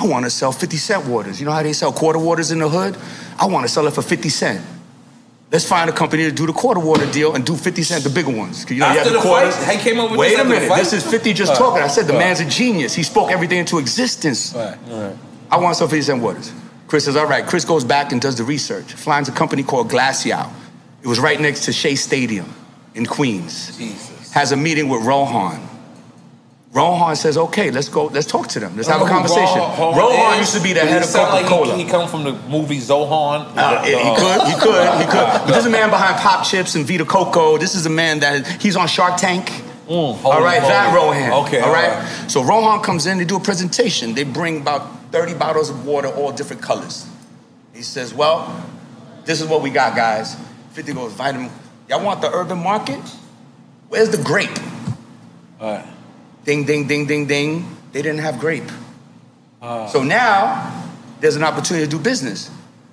I want to sell 50 cent waters. You know how they sell quarter waters in the hood? I want to sell it for 50 cent. Let's find a company to do the quarter water deal and do 50 cent, the bigger ones. You know, you After have the quarters. fight? He came with Wait a the minute. This is 50 just Right. talking. I said the Right. man's a genius. He spoke everything into existence. Right. I want some 50 cent waters. Chris says, all right. Chris goes back and does the research. Finds a company called Glacial. It was right next to Shea Stadium in Queens. Jesus. Has a meeting with Rohan. Rohan says, okay, let's go, let's talk to them. Let's have a conversation. Rohan used to be the head of Coca-Cola. he, he come from the movie Zohan. Uh, he could, he could, he could. But this is a man behind Pop Chips and Vita Coco. This is a man that he's on Shark Tank. all right, holy. that Rohan. Okay, all right. all right. So Rohan comes in, they do a presentation. They bring about 30 bottles of water, all different colors. He says, Well, this is what we got, guys. 50 goes, vitamin. Y'all want the urban market? Where's the grape? All right. Ding, ding, ding, ding, ding. They didn't have grape. Ah. so now there's an opportunity to do business.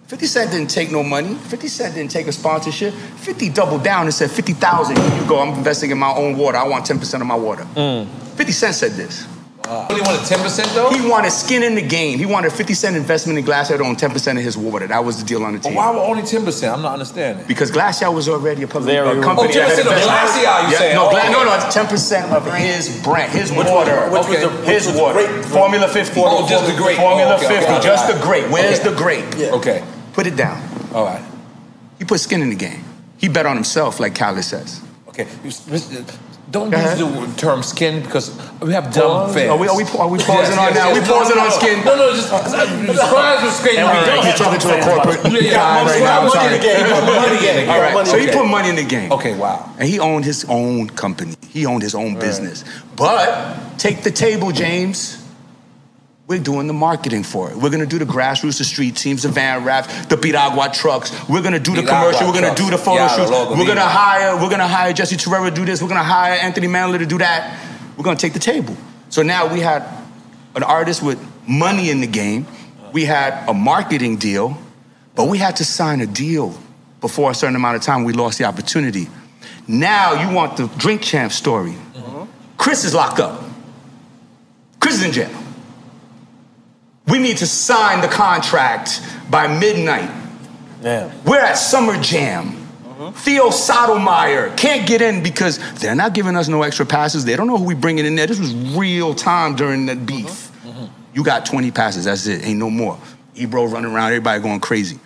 50 Cent didn't take no money. 50 Cent didn't take a sponsorship. 50 doubled down and said, 50,000, here you go. I'm investing in my own water. I want 10% of my water. Mm. 50 Cent said this. He wanted 10% though? He wanted skin in the game. He wanted 50 Cent investment in Glacier to own 10% of his water. That was the deal on the But table. why were only 10%? I'm not understanding. Because Glacier was already a public oh, They company. Oh, that 10% of investment. Glacier, you Yeah, saying. No, Oh, Gla- okay. no, no, it's 10% of his brand, his Which was- water. which was Okay. the- which his was water. grape- Formula 50. Oh, just the grape. Formula Oh, okay, 50. okay, just okay. the grape. Where's Okay. the grape? Yeah. Okay. Put it down. All right. He put skin in the game. He bet on himself, like Khaled says. Okay. You s- Mr. Don't Go use the term skin because we have dumb fans. Are we, are we, are we pausing Yes, on yes, now? yes. we No, pausing no, on no. skin? No, no, just describe the skin. We don't. He's talking to a corporate Yeah, yeah, guy right now. I'm money sorry. in the game. He put money in the game. All right, so he put money in the game. Okay, wow. And he owned his own company. He owned his own business. But take the table, James. We're doing the marketing for it. We're gonna do the grassroots, the street teams, the van wraps, the Piragua trucks. We're gonna do the Piragua commercial. We're gonna trucks. do the photo Yeah, shoots. We're gonna hire. We're gonna hire Jessy Terrero to do this. We're gonna hire Anthony Mandler to do that. We're gonna take the table. So now we had an artist with money in the game. We had a marketing deal, but we had to sign a deal before a certain amount of time. We lost the opportunity. Now you want the drink champ story. Chris is locked up. Chris is in jail. We need to sign the contract by midnight. We're at Summer Jam. Mm-hmm. Theo Sedlmayr can't get in because they're not giving us no extra passes. They don't know who we bringing in there. This was real time during that beef. Mm-hmm. Mm-hmm. You got 20 passes. That's it. Ain't no more. Ebro running around, everybody going crazy.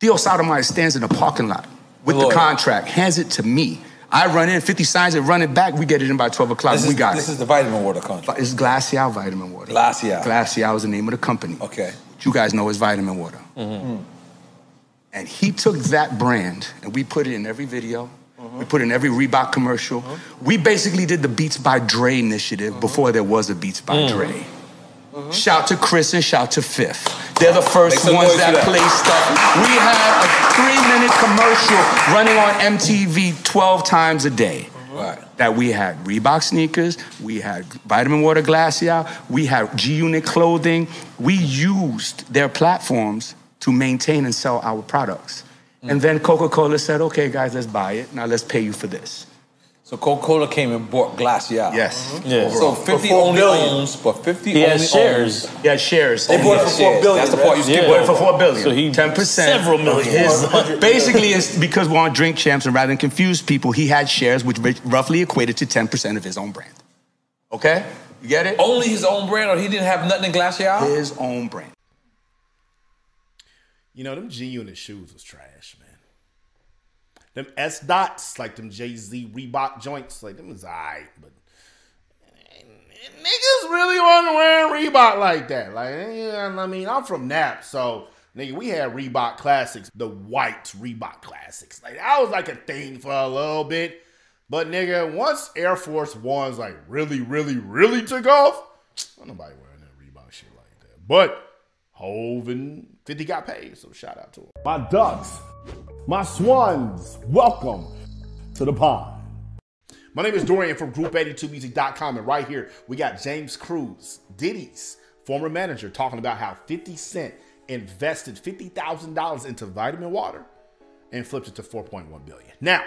Theo Sedlmayr stands in the parking lot with the contract, hands it to me. I run in, 50 signs and run it back. We get it in by 12 o'clock. This we is, got this Is the vitamin water contract. It's Glacial Vitamin Water. Glacial. Glacial is the name of the company. Okay. Which you guys know is Vitamin Water. Mm-hmm. And he took that brand and we put it in every video. Mm-hmm. We put it in every Reebok commercial. Mm-hmm. We basically did the Beats by Dre initiative before there was a Beats by mm. Dre. Shout to Chris and shout to Fifth. They're the first ones that play stuff. We had a three-minute commercial running on MTV 12 times a day Right. that we had Reebok sneakers, we had Vitamin Water Glacial, we had G Unit clothing. We used their platforms to maintain and sell our products. And then Coca Cola said, okay, guys, let's buy it. Now let's pay you for this. So Coca-Cola came and bought Glacial. Yes. Mm-hmm. Yeah. So 50 four only billion. owns, but 50 He only shares. owns. He had shares. They bought it for Yes, four yes. billion. That's the part you right? skipped Yeah. Bought it for four billion. So he- 10%. several million. His- 400 basically, it's because we're on drink champs, and rather than confuse people, he had shares which roughly equated to 10% of his own brand. Okay? You get it? Only his own brand, or he didn't have nothing in Glacial? His own brand. You know, them G Unit shoes was trash, man. Them S dots, like them Jay Z Reebok joints, like them was alright, but niggas really wasn't wearing Reebok like that. Like, I mean, I'm from Nap, so nigga, we had Reebok classics, the white Reebok classics. Like that was like a thing for a little bit. But nigga, once Air Force Ones like really, really, really took off, nobody wearing that Reebok shit like that. But Hove and 50 got paid, so shout out to him. My ducks, my swans, welcome to the pond. My name is Dorian from Group82Music.com, and right here we got James Cruz, Diddy's former manager, talking about how 50 Cent invested $50,000 into vitamin water and flipped it to 4.1 billion. Now,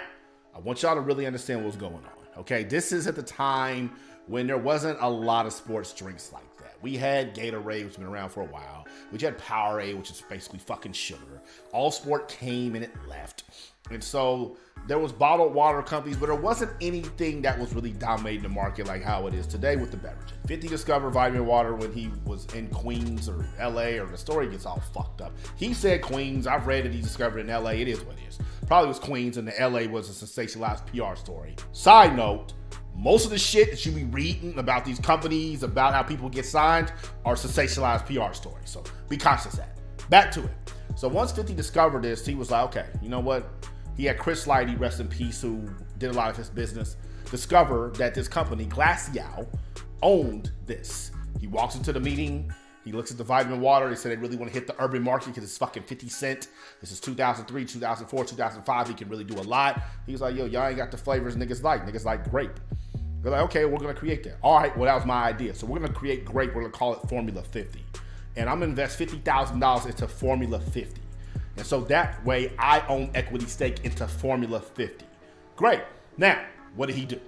I want y'all to really understand what's going on. Okay, this is at the time when there wasn't a lot of sports drinks like. We had Gatorade, which has been around for a while. We had Powerade, which is basically fucking sugar. All Sport came and it left. And so there was bottled water companies, but there wasn't anything that was really dominating the market like how it is today with the beverages. 50 discovered vitamin water when he was in Queens or LA, or the story gets all fucked up. He said Queens. I've read that he discovered in LA. It is what it is. Probably was Queens, and the LA was a sensationalized PR story. Side note, most of the shit that you be reading about these companies, about how people get signed, are sensationalized PR stories. So be conscious of that. Back to it. So once 50 discovered this, he was like, okay, you know what? He had Chris Lighty, rest in peace, who did a lot of his business, discover that this company, Glacial, owned this. He walks into the meeting. He looks at the vitamin water. They said they really want to hit the urban market because it's fucking 50 cent. This is 2003, 2004, 2005. He can really do a lot. He's like, yo, y'all ain't got the flavors niggas like. Niggas like grape. They're like, okay, we're gonna create that. All right, well, that was my idea. So we're gonna create grape. We're gonna call it Formula 50. And I'm gonna invest $50,000 into Formula 50. And so that way I own equity stake into Formula 50. Great. Now, what did he do?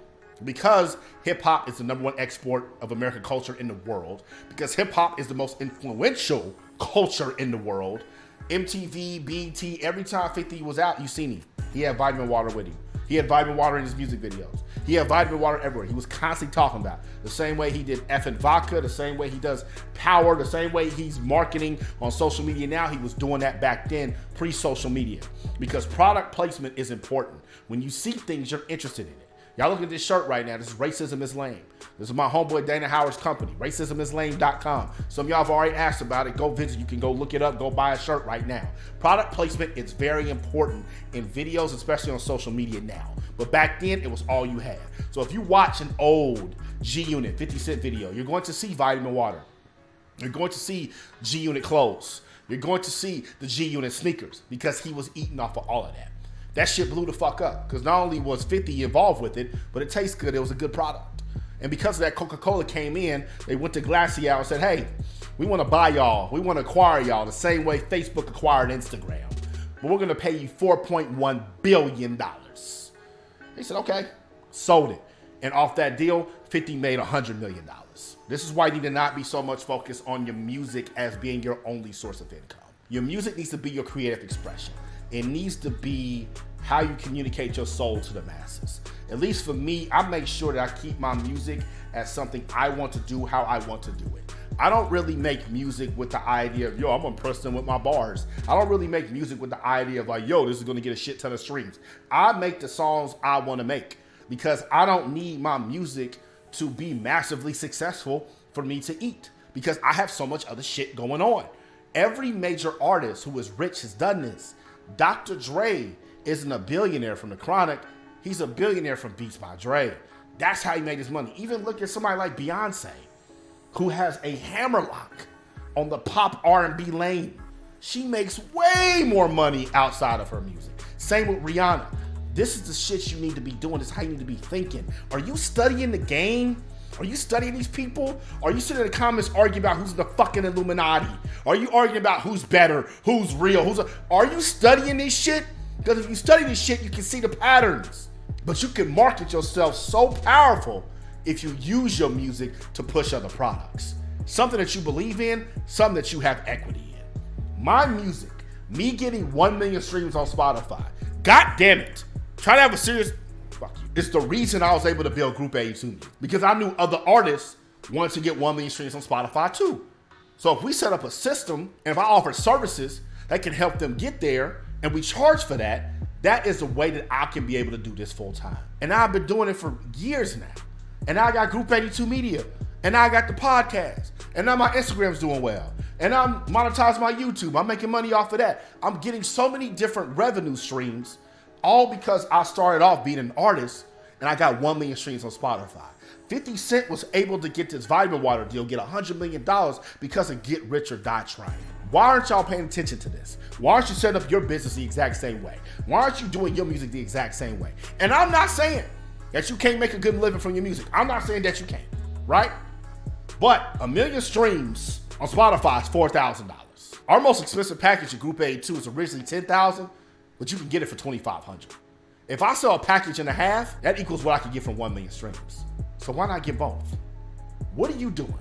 Because hip hop is the number one export of American culture in the world, because hip hop is the most influential culture in the world, MTV, BT, every time 50 was out, you seen him. He had vitamin water with him. He had vitamin water in his music videos. He had vitamin water everywhere. He was constantly talking about it. the same way he did Effen vodka, the same way he does power, the same way he's marketing on social media now. He was doing that back then, pre-social media, because product placement is important. When you see things, you're interested in it. Y'all look at this shirt right now. This is Racism is Lame. This is my homeboy Dana Howard's company, racismislame.com. Some of y'all have already asked about it. Go visit. You can go look it up. Go buy a shirt right now. Product placement is very important in videos, especially on social media now. But back then, it was all you had. So if you watch an old G Unit 50 Cent video, you're going to see vitamin water. You're going to see G Unit clothes. You're going to see the G Unit sneakers because he was eating off of all of that. That shit blew the fuck up because not only was 50 involved with it, but it tastes good. It was a good product. And because of that, Coca Cola came in, they went to Glacial and said, hey, we want to buy y'all. We want to acquire y'all the same way Facebook acquired Instagram. But we're going to pay you $4.1 billion. They said, okay, sold it. And off that deal, 50 made $100 million. This is why you need to not be so much focused on your music as being your only source of income. Your music needs to be your creative expression. It needs to be how you communicate your soul to the masses. At least for me, I make sure that I keep my music as something I want to do how I want to do it. I don't really make music with the idea of, yo, I'm gonna press them with my bars. I don't really make music with the idea of, like, yo, this is gonna get a shit ton of streams. I make the songs I wanna make because I don't need my music to be massively successful for me to eat because I have so much other shit going on. Every major artist who is rich has done this. Dr. Dre isn't a billionaire from the Chronic. He's a billionaire from Beats by Dre. That's how he made his money. Even look at somebody like Beyonce, who has a hammerlock on the pop R&B lane. She makes way more money outside of her music. Same with Rihanna. This is the shit you need to be doing. This is how you need to be thinking. Are you studying the game? Are you studying these people? Are you sitting in the comments arguing about who's the fucking Illuminati? Are you arguing about who's better, who's real, who's? A, are you studying this shit? Because if you study this shit, you can see the patterns. But you can market yourself so powerful if you use your music to push other products. Something that you believe in, something that you have equity in. My music, me getting 1 million streams on Spotify, god damn it. Try to have a serious. It's the reason I was able to build Group 82 because I knew other artists wanted to get 1 million streams on Spotify too. So if we set up a system and if I offer services that can help them get there and we charge for that, that is the way that I can be able to do this full time. And I've been doing it for years now. And I got Group 82 Media. And I got the podcast. And now my Instagram's doing well. And I'm monetizing my YouTube. I'm making money off of that. I'm getting so many different revenue streams, all because I started off being an artist and I got 1 million streams on Spotify. 50 Cent was able to get this vitamin water deal, get $100 million because of Get Rich or Die Trying. Why aren't y'all paying attention to this? Why aren't you setting up your business the exact same way? Why aren't you doing your music the exact same way? And I'm not saying that you can't make a good living from your music. I'm not saying that you can't, right? But a million streams on Spotify is four thousand dollars. Our most expensive package at Group 82 is originally ten thousand, but you can get it for twenty five hundred. If I sell a package and a half, that equals what I could get from one million streams. So why not get both? What are you doing?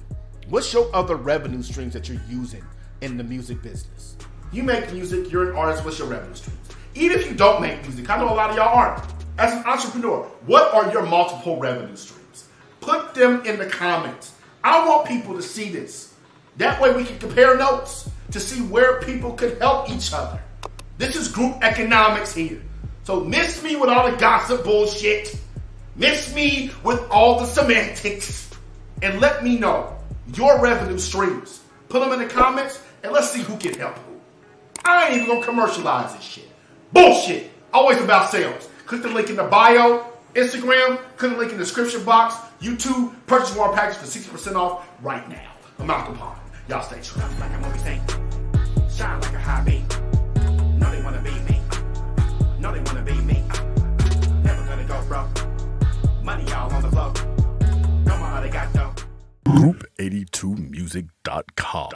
What's your other revenue streams that you're using in the music business? You make music, you're an artist, what's your revenue streams? Even if you don't make music, I know a lot of y'all aren't. As an entrepreneur, what are your multiple revenue streams? Put them in the comments. I want people to see this. That way we can compare notes to see where people could help each other. This is group economics here. So miss me with all the gossip bullshit. Miss me with all the semantics. And let me know your revenue streams. Put them in the comments and let's see who can help who. I ain't even gonna commercialize this shit. Bullshit. Always about sales. Click the link in the bio, Instagram, click the link in the description box, YouTube, purchase one package for 60% off right now. I'm Malcolm Pond. Y'all stay tuned. like a movie scene. Shine like a high beam. No, they wanna be me. Never gonna go broke. Money all on the floor. Got dough. Group82music.com.